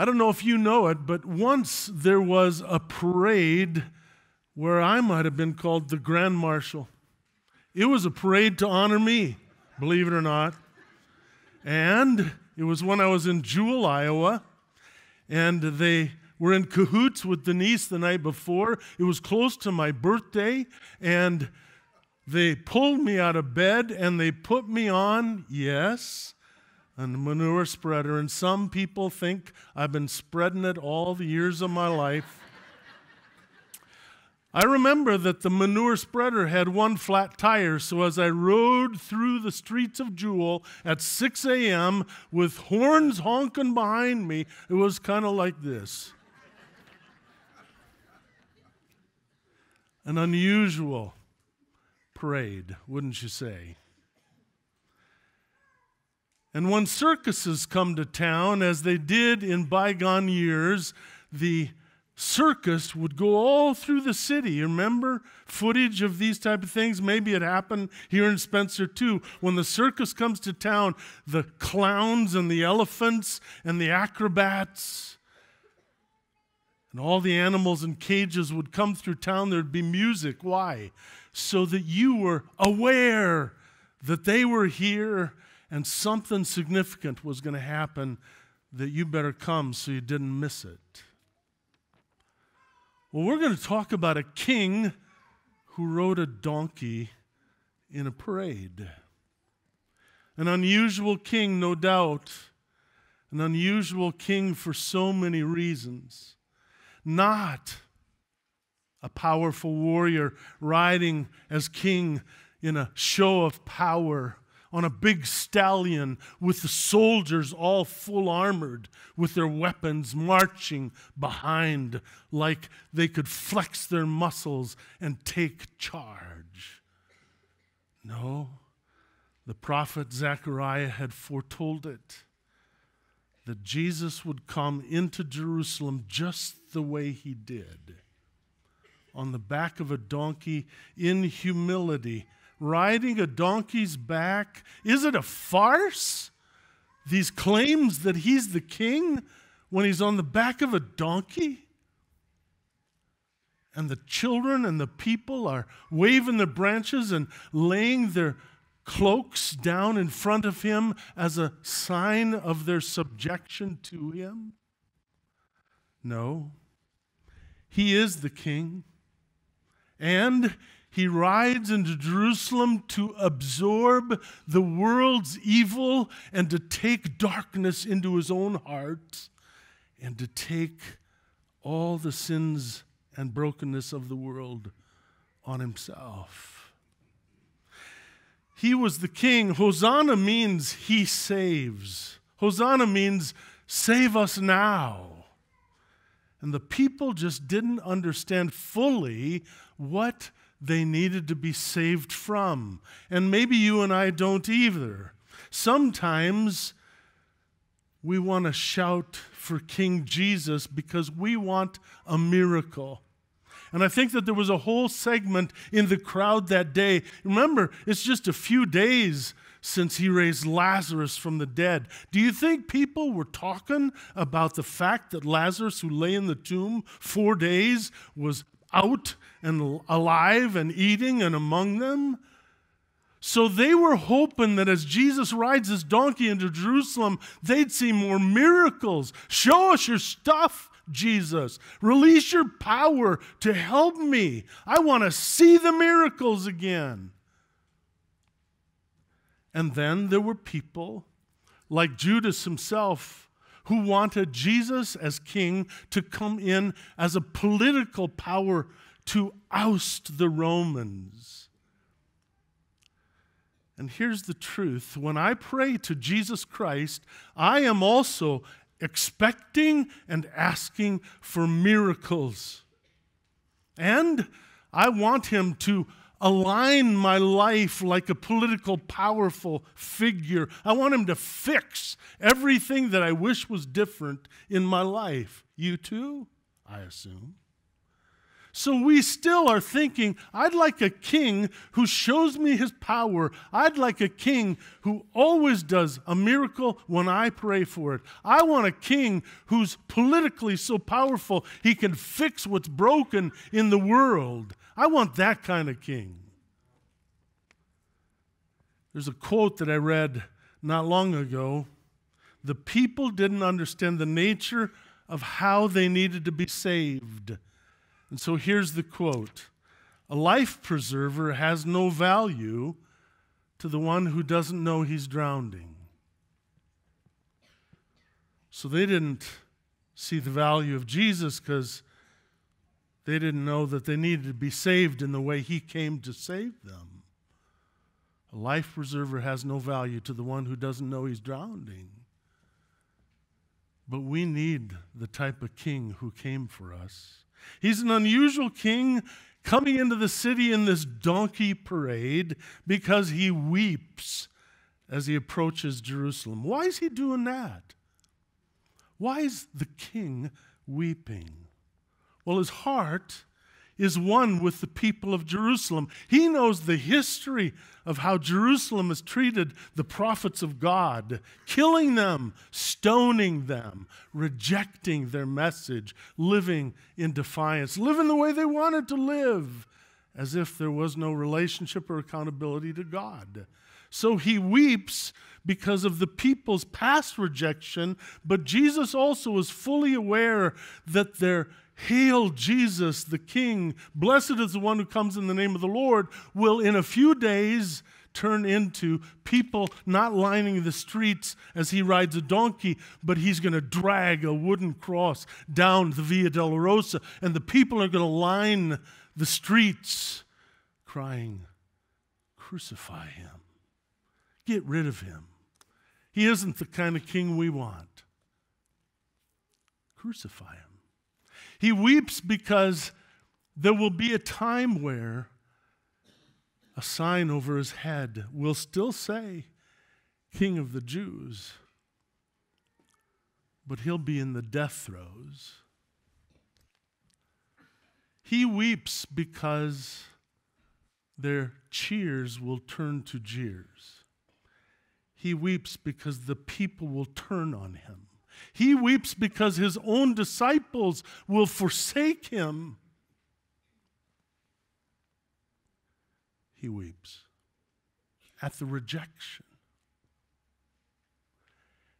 I don't know if you know it, but once there was a parade where I might have been called the Grand Marshal. It was a parade to honor me, believe it or not. And it was when I was in Jewell, Iowa, and they were in cahoots with Denise the night before. It was close to my birthday, and they pulled me out of bed and they put me on, yes, a manure spreader. And some people think I've been spreading it all the years of my life. I remember that the manure spreader had one flat tire, so as I rode through the streets of Jewell at 6 a.m. with horns honking behind me, it was kind of like this. An unusual parade, wouldn't you say? And when circuses come to town, as they did in bygone years, the circus would go all through the city. You remember footage of these type of things? Maybe it happened here in Spencer too. When the circus comes to town, the clowns and the elephants and the acrobats and all the animals in cages would come through town. There'd be music. Why? So that you were aware that they were here and something significant was going to happen that you better come so you didn't miss it. Well, we're going to talk about a king who rode a donkey in a parade. An unusual king, no doubt. An unusual king for so many reasons. Not a powerful warrior riding as king in a show of power on a big stallion with the soldiers all full armored with their weapons marching behind like they could flex their muscles and take charge. No, the prophet Zechariah had foretold it that Jesus would come into Jerusalem just the way he did on the back of a donkey in humility riding a donkey's back? Is it a farce? These claims that he's the king when he's on the back of a donkey? And the children and the people are waving their branches and laying their cloaks down in front of him as a sign of their subjection to him? No. He is the king. And he rides into Jerusalem to absorb the world's evil and to take darkness into his own heart and to take all the sins and brokenness of the world on himself. He was the king. Hosanna means he saves. Hosanna means save us now. And the people just didn't understand fully what they needed to be saved from. And maybe you and I don't either. Sometimes we want to shout for King Jesus because we want a miracle. And I think that there was a whole segment in the crowd that day. Remember, it's just a few days since he raised Lazarus from the dead. Do you think people were talking about the fact that Lazarus, who lay in the tomb four days, was out and alive and eating and among them. So they were hoping that as Jesus rides his donkey into Jerusalem, they'd see more miracles. Show us your stuff, Jesus. Release your power to help me. I want to see the miracles again. And then there were people like Judas himself who wanted Jesus as king to come in as a political power to oust the Romans. And here's the truth when I pray to Jesus Christ, I am also expecting and asking for miracles. And I want Him to align my life like a political powerful figure. I want Him to fix everything that I wish was different in my life. You too, I assume. So we still are thinking, I'd like a king who shows me his power. I'd like a king who always does a miracle when I pray for it. I want a king who's politically so powerful he can fix what's broken in the world. I want that kind of king. There's a quote that I read not long ago. The people didn't understand the nature of how they needed to be saved. And so here's the quote A life preserver has no value to the one who doesn't know he's drowning. So they didn't see the value of Jesus because they didn't know that they needed to be saved in the way he came to save them. A life preserver has no value to the one who doesn't know he's drowning. But we need the type of king who came for us. He's an unusual king coming into the city in this donkey parade because he weeps as he approaches Jerusalem. Why is he doing that? Why is the king weeping? Well, his heart is one with the people of Jerusalem. He knows the history of how Jerusalem has treated the prophets of God, killing them, stoning them, rejecting their message, living in defiance, living the way they wanted to live, as if there was no relationship or accountability to God. So he weeps because of the people's past rejection, but Jesus also is fully aware that their Hail Jesus, the King. Blessed is the one who comes in the name of the Lord, will in a few days turn into people not lining the streets as he rides a donkey, but he's going to drag a wooden cross down the Via Dolorosa, and the people are going to line the streets crying, Crucify him. Get rid of him. He isn't the kind of king we want. Crucify him. He weeps because there will be a time where a sign over his head will still say, King of the Jews, but he'll be in the death throes. He weeps because their cheers will turn to jeers. He weeps because the people will turn on him. He weeps because his own disciples will forsake him. He weeps at the rejection.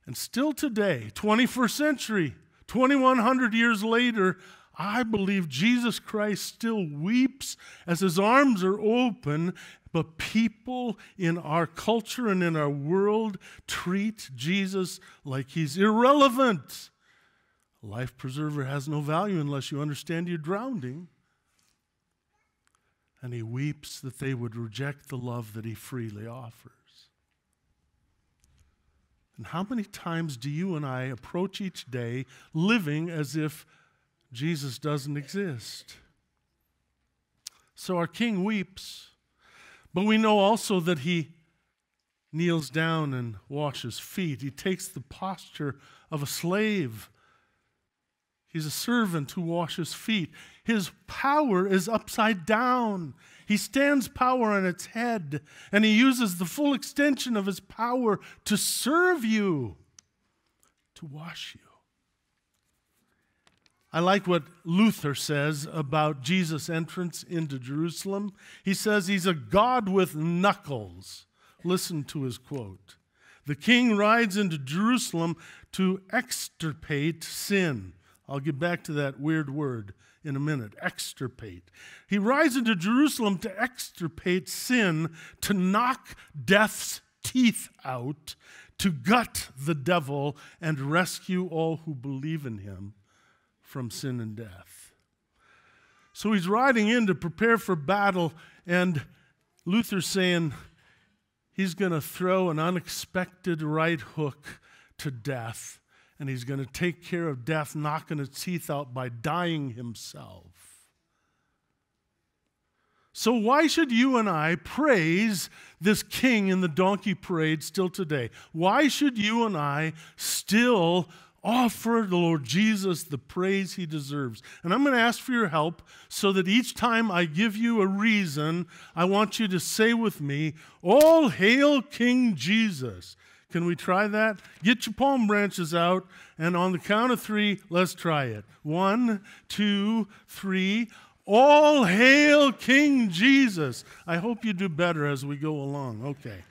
And still today, 21st century, 2100 years later, I believe Jesus Christ still weeps as his arms are open but people in our culture and in our world treat Jesus like he's irrelevant. Life preserver has no value unless you understand you're drowning. And he weeps that they would reject the love that he freely offers. And how many times do you and I approach each day living as if Jesus doesn't exist? So our king weeps. But we know also that he kneels down and washes feet. He takes the posture of a slave. He's a servant who washes feet. His power is upside down. He stands power on its head, and he uses the full extension of his power to serve you, to wash you. I like what Luther says about Jesus' entrance into Jerusalem. He says he's a God with knuckles. Listen to his quote. The king rides into Jerusalem to extirpate sin. I'll get back to that weird word in a minute extirpate. He rides into Jerusalem to extirpate sin, to knock death's teeth out, to gut the devil, and rescue all who believe in him from sin and death. So he's riding in to prepare for battle, and Luther's saying he's going to throw an unexpected right hook to death, and he's going to take care of death, knocking its teeth out by dying himself. So, why should you and I praise this king in the donkey parade still today? Why should you and I still offer the Lord Jesus the praise he deserves. And I'm going to ask for your help so that each time I give you a reason, I want you to say with me, All hail King Jesus. Can we try that? Get your palm branches out, and on the count of three, let's try it. One, two, three. All hail King Jesus. I hope you do better as we go along. Okay.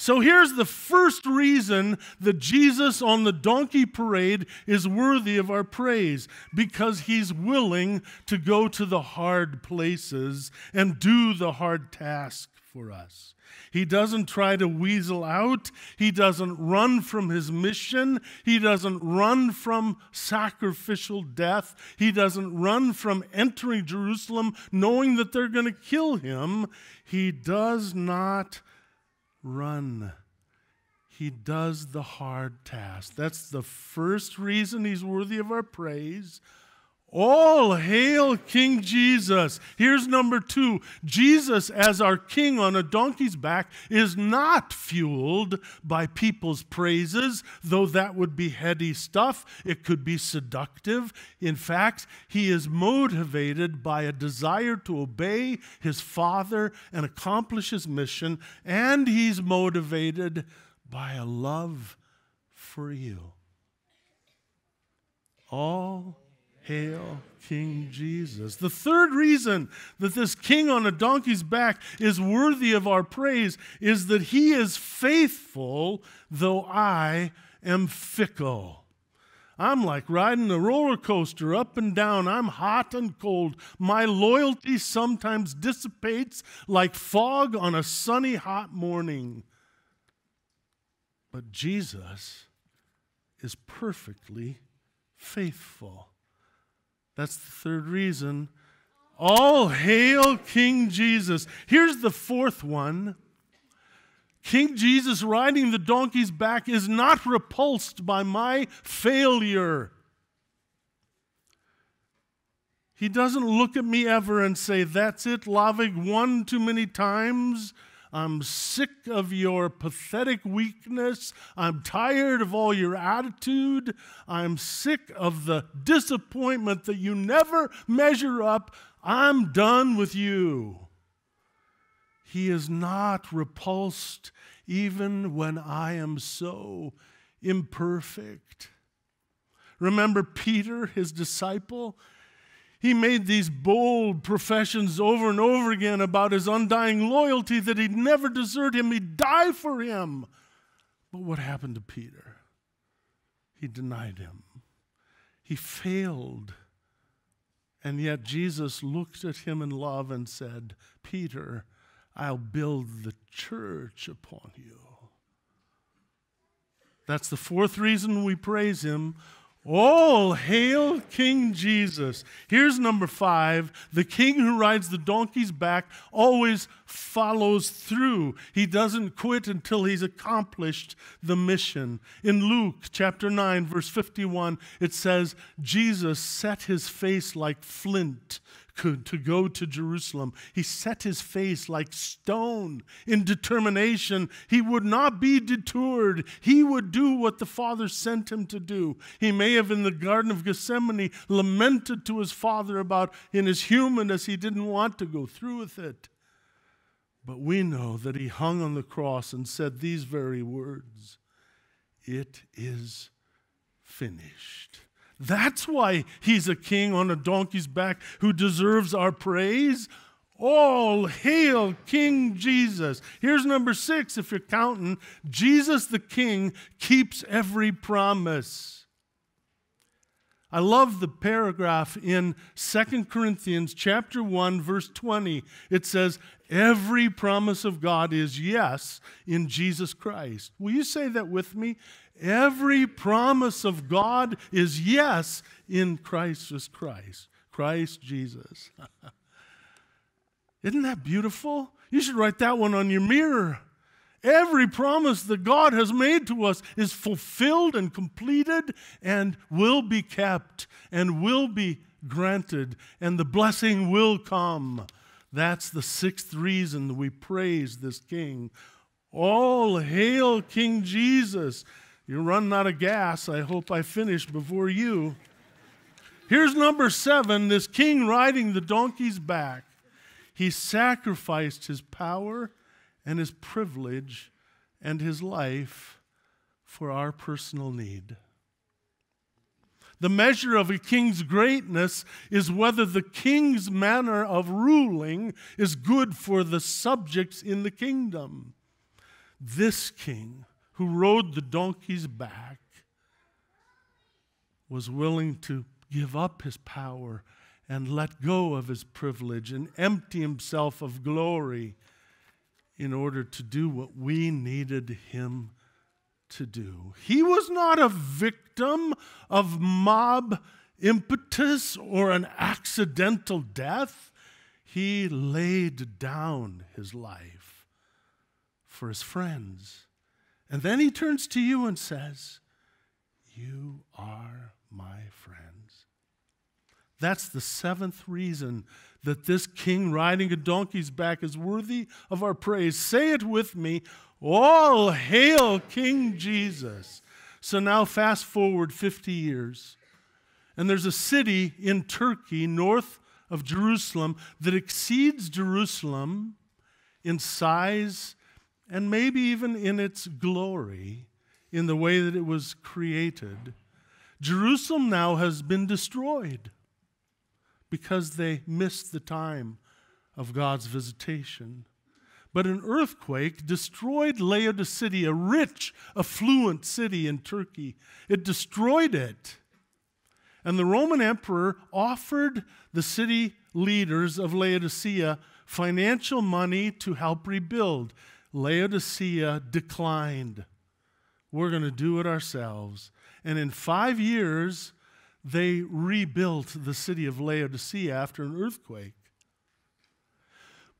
So here's the first reason that Jesus on the donkey parade is worthy of our praise because he's willing to go to the hard places and do the hard task for us. He doesn't try to weasel out. He doesn't run from his mission. He doesn't run from sacrificial death. He doesn't run from entering Jerusalem knowing that they're going to kill him. He does not run. He does the hard task. That's the first reason he's worthy of our praise. All hail King Jesus. Here's number two Jesus, as our king on a donkey's back, is not fueled by people's praises, though that would be heady stuff. It could be seductive. In fact, he is motivated by a desire to obey his father and accomplish his mission, and he's motivated by a love for you. All Hail King Jesus. The third reason that this king on a donkey's back is worthy of our praise is that he is faithful, though I am fickle. I'm like riding a roller coaster up and down. I'm hot and cold. My loyalty sometimes dissipates like fog on a sunny, hot morning. But Jesus is perfectly faithful. That's the third reason. All hail King Jesus. Here's the fourth one. King Jesus riding the donkey's back is not repulsed by my failure. He doesn't look at me ever and say, That's it, Laaveg, one too many times. I'm sick of your pathetic weakness. I'm tired of all your attitude. I'm sick of the disappointment that you never measure up. I'm done with you. He is not repulsed even when I am so imperfect. Remember Peter, his disciple? He made these bold professions over and over again about his undying loyalty that he'd never desert him, he'd die for him. But what happened to Peter? He denied him, he failed. And yet Jesus looked at him in love and said, Peter, I'll build the church upon you. That's the fourth reason we praise him. All hail King Jesus. Here's number five. The king who rides the donkey's back always follows through. He doesn't quit until he's accomplished the mission. In Luke chapter 9, verse 51, it says, Jesus set his face like flint to go to Jerusalem. He set his face like stone in determination. He would not be detoured. He would do what the Father sent him to do. He may have in the Garden of Gethsemane lamented to his Father about in his humanness he didn't want to go through with it. But we know that he hung on the cross and said these very words It is finished. That's why he's a king on a donkey's back who deserves our praise. All hail King Jesus. Here's number six, if you're counting Jesus the King keeps every promise. I love the paragraph in Second Corinthians chapter 1 verse 20. It says, "Every promise of God is yes in Jesus Christ." Will you say that with me? Every promise of God is yes in Christ is Christ, Christ Jesus. Isn't that beautiful? You should write that one on your mirror. Every promise that God has made to us is fulfilled and completed and will be kept and will be granted, and the blessing will come. That's the sixth reason we praise this King. All hail King Jesus. You're running out of gas. I hope I finish before you. Here's number seven this king riding the donkey's back. He sacrificed his power and his privilege and his life for our personal need. The measure of a king's greatness is whether the king's manner of ruling is good for the subjects in the kingdom. This king, who rode the donkey's back, was willing to give up his power and let go of his privilege and empty himself of glory in order to do what we needed him to do. He was not a victim of mob impetus or an accidental death. He laid down his life for his friends. And then he turns to you and says, You are my friends. That's the seventh reason that this king riding a donkey's back is worthy of our praise. Say it with me all hail King Jesus. So now, fast forward 50 years, and there's a city in Turkey north of Jerusalem that exceeds Jerusalem in size and maybe even in its glory in the way that it was created. Jerusalem now has been destroyed because they missed the time of God's visitation. But an earthquake destroyed Laodicea, a rich, affluent city in Turkey. It destroyed it. And the Roman emperor offered the city leaders of Laodicea financial money to help rebuild. Laodicea declined. We're going to do it ourselves. And in five years, they rebuilt the city of Laodicea after an earthquake.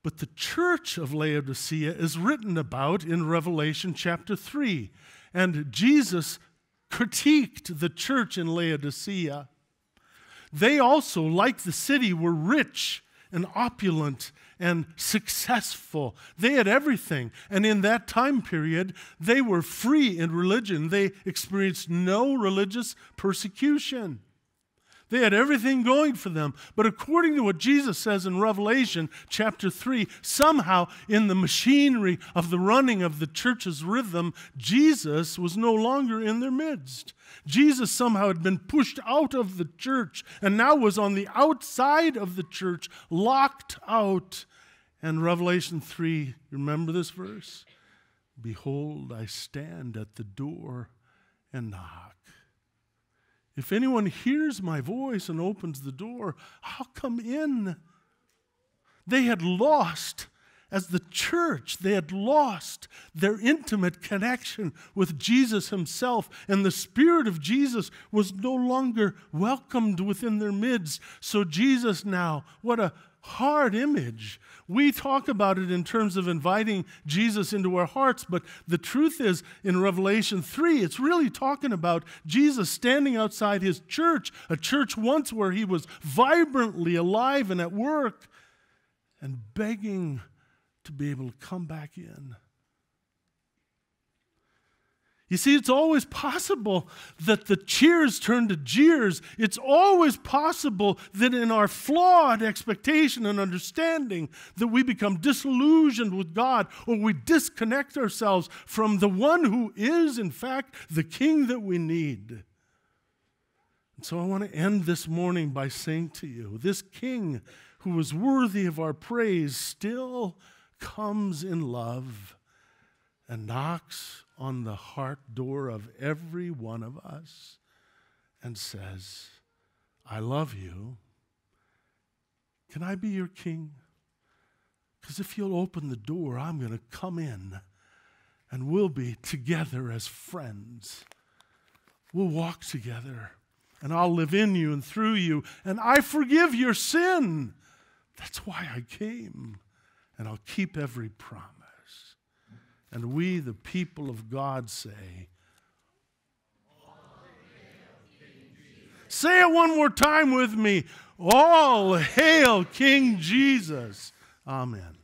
But the church of Laodicea is written about in Revelation chapter 3. And Jesus critiqued the church in Laodicea. They also, like the city, were rich and opulent and successful. They had everything. And in that time period, they were free in religion. They experienced no religious persecution. They had everything going for them. But according to what Jesus says in Revelation chapter 3, somehow in the machinery of the running of the church's rhythm, Jesus was no longer in their midst. Jesus somehow had been pushed out of the church and now was on the outside of the church, locked out. And Revelation 3, remember this verse? Behold, I stand at the door and knock. If anyone hears my voice and opens the door, I'll come in. They had lost, as the church, they had lost their intimate connection with Jesus himself, and the Spirit of Jesus was no longer welcomed within their midst. So, Jesus now, what a hard image. We talk about it in terms of inviting Jesus into our hearts, but the truth is, in Revelation 3, it's really talking about Jesus standing outside his church, a church once where he was vibrantly alive and at work, and begging to be able to come back in. You see, it's always possible that the cheers turn to jeers. It's always possible that in our flawed expectation and understanding that we become disillusioned with God or we disconnect ourselves from the one who is, in fact, the king that we need. And so I want to end this morning by saying to you this king who is worthy of our praise still comes in love and knocks on the heart door of every one of us and says, I love you. Can I be your king? Because if you'll open the door, I'm going to come in and we'll be together as friends. We'll walk together and I'll live in you and through you and I forgive your sin. That's why I came and I'll keep every promise. And we, the people of God, say, Say it one more time with me. All hail King Jesus. Amen.